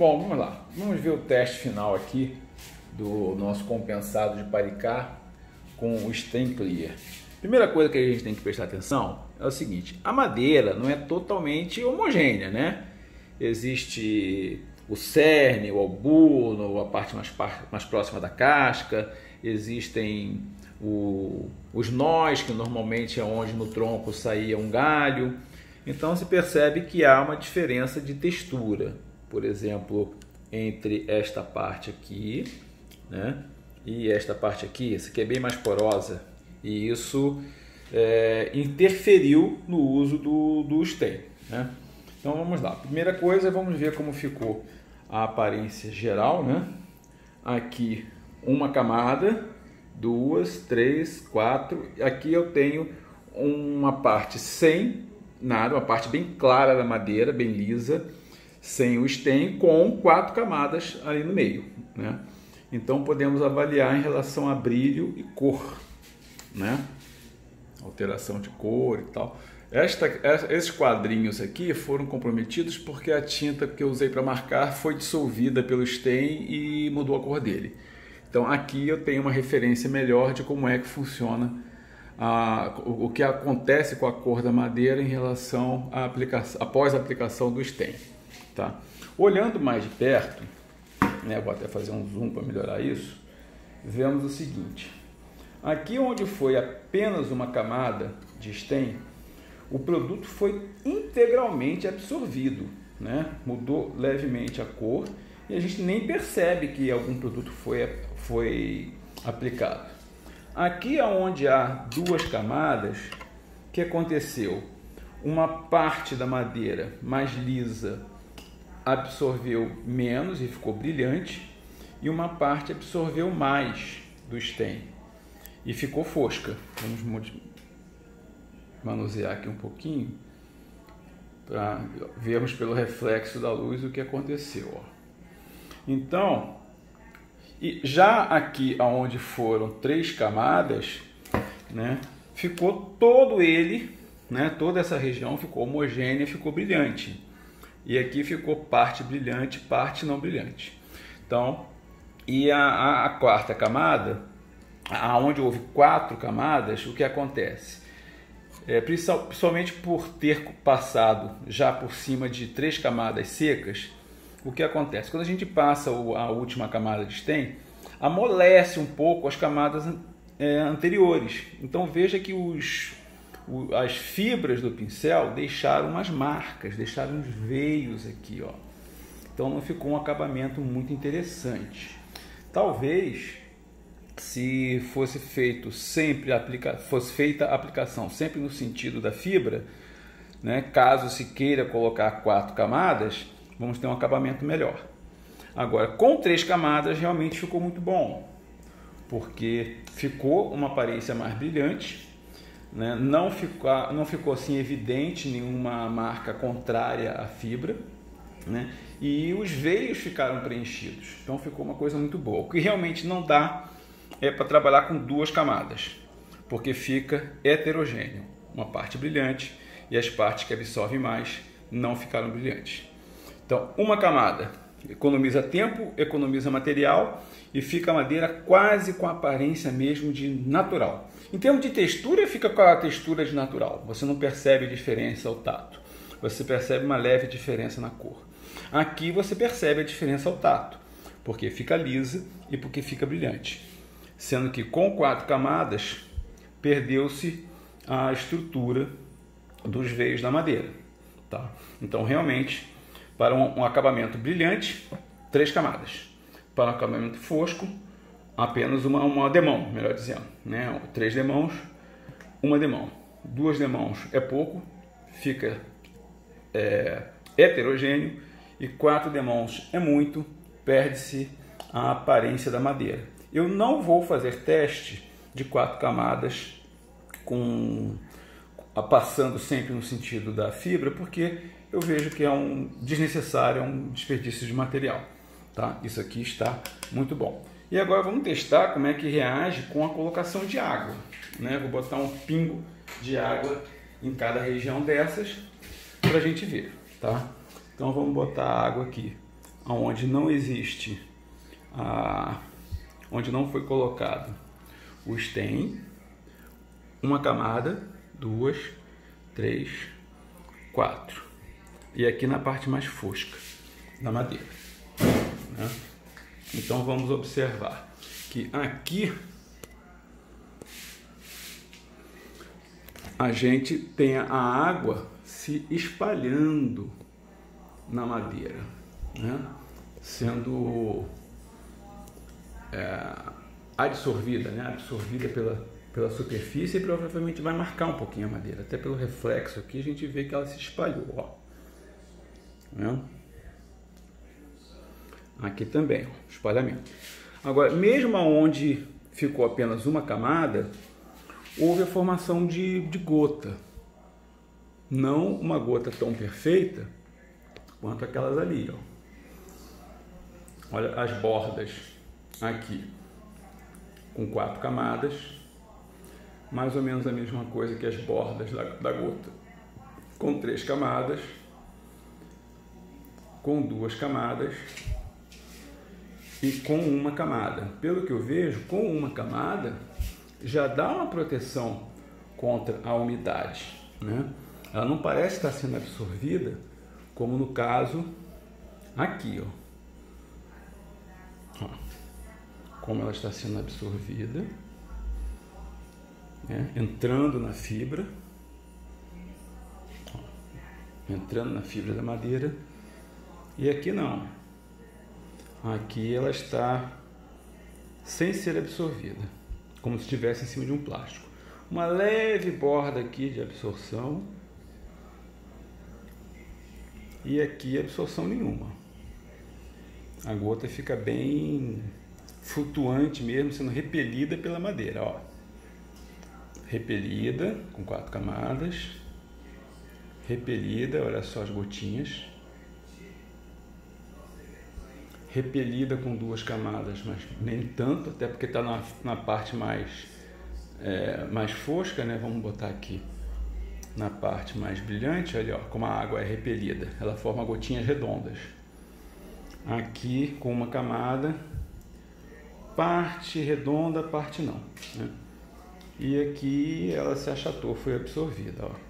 Bom, vamos lá. Vamos ver o teste final aqui do nosso compensado de Paricá com o Stain Clear. Primeira coisa que a gente tem que prestar atenção é o seguinte: a madeira não é totalmente homogênea, né? Existe o cerne, o albuno, a parte mais, mais próxima da casca, existem o, os nós, que normalmente é onde no tronco saía um galho. Então se percebe que há uma diferença de textura, por exemplo, entre esta parte aqui né, e esta parte aqui, essa aqui é bem mais porosa, e isso é, interferiu no uso do, do stem. Né? Então vamos lá. Primeira coisa, vamos ver como ficou a aparência geral. Né? Aqui uma camada, duas, três, quatro. Aqui eu tenho uma parte sem nada, uma parte bem clara da madeira, bem lisa, sem o stem, com quatro camadas ali no meio. Né? Então podemos avaliar em relação a brilho e cor, né? alteração de cor e tal. Esta, esses quadrinhos aqui foram comprometidos porque a tinta que eu usei para marcar foi dissolvida pelo stem e mudou a cor dele. Então aqui eu tenho uma referência melhor de como é que funciona a, o, o, que acontece com a cor da madeira em relação à aplicação, após a aplicação do stem. Tá? Olhando mais de perto, né, vou até fazer um zoom para melhorar isso, vemos o seguinte. Aqui onde foi apenas uma camada de stem, o produto foi integralmente absorvido, né? mudou levemente a cor e a gente nem percebe que algum produto foi, foi aplicado. Aqui onde há duas camadas, o que aconteceu? Uma parte da madeira mais lisa absorveu menos e ficou brilhante, e uma parte absorveu mais do stem e ficou fosca. Vamos manusear aqui um pouquinho para vermos pelo reflexo da luz o que aconteceu. Ó. Então, e já aqui aonde foram três camadas, né, ficou todo ele, né, toda essa região ficou homogênea, ficou brilhante. E aqui ficou parte brilhante, parte não brilhante. Então, e a, a, a quarta camada, aonde houve quatro camadas, o que acontece? É, principalmente por ter passado já por cima de três camadas secas, o que acontece? Quando a gente passa a última camada de stem, amolece um pouco as camadas é, anteriores. Então veja que os, as fibras do pincel deixaram umas marcas, deixaram uns veios aqui, ó. Então não ficou um acabamento muito interessante. Talvez se fosse feito sempre aplica, fosse feita a aplicação sempre no sentido da fibra, né? Caso se queira colocar quatro camadas, vamos ter um acabamento melhor. Agora, com três camadas realmente ficou muito bom, porque ficou uma aparência mais brilhante, né? não, ficou, não ficou assim evidente nenhuma marca contrária à fibra, né? e os veios ficaram preenchidos, então ficou uma coisa muito boa. O que realmente não dá é para trabalhar com duas camadas, porque fica heterogêneo, uma parte brilhante e as partes que absorvem mais não ficaram brilhantes. Então, uma camada economiza tempo, economiza material e fica a madeira quase com a aparência mesmo de natural. Em termos de textura, fica com a textura de natural. Você não percebe diferença ao tato. Você percebe uma leve diferença na cor. Aqui você percebe a diferença ao tato, porque fica lisa e porque fica brilhante. Sendo que com quatro camadas perdeu-se a estrutura dos veios da madeira. Tá? Então, realmente, para um, um acabamento brilhante, três camadas. Para um acabamento fosco, apenas uma, uma demão, melhor dizendo. Né? Três demãos, uma demão. Duas demãos é pouco, fica é, heterogêneo. E quatro demãos é muito, perde-se a aparência da madeira. Eu não vou fazer teste de quatro camadas com passando sempre no sentido da fibra, porque eu vejo que é um desnecessário, é um desperdício de material. Tá? Isso aqui está muito bom. E agora vamos testar como é que reage com a colocação de água. Né? Vou botar um pingo de água em cada região dessas para a gente ver. Tá? Então vamos botar água aqui onde não existe, a, onde não foi colocado o stem, uma camada, duas, três, quatro. E aqui na parte mais fosca da madeira. Né? Então vamos observar que aqui a gente tem a água se espalhando na madeira, né? sendo é, absorvida, né? absorvida pela, pela superfície e provavelmente vai marcar um pouquinho a madeira. Até pelo reflexo aqui a gente vê que ela se espalhou. Ó. Né? Aqui também, espalhamento. Agora, mesmo onde ficou apenas uma camada, houve a formação de, de gota. Não uma gota tão perfeita quanto aquelas ali. Ó. Olha as bordas aqui, com quatro camadas, mais ou menos a mesma coisa que as bordas da, da gota, com três camadas, com duas camadas e com uma camada. Pelo que eu vejo, com uma camada já dá uma proteção contra a umidade. Né? Ela não parece estar sendo absorvida, como no caso aqui. Ó. como ela está sendo absorvida, né? entrando na fibra, entrando na fibra da madeira, e aqui não. Aqui ela está sem ser absorvida, como se estivesse em cima de um plástico. Uma leve borda aqui de absorção e aqui absorção nenhuma. A gota fica bem flutuante mesmo, sendo repelida pela madeira, ó. Repelida com quatro camadas. Repelida, olha só as gotinhas repelida com duas camadas, mas nem tanto, até porque está na, na parte mais, é, mais fosca, né? Vamos botar aqui na parte mais brilhante, olha como a água é repelida, ela forma gotinhas redondas. Aqui com uma camada, parte redonda, parte não. Né? E aqui ela se achatou, foi absorvida. Ó.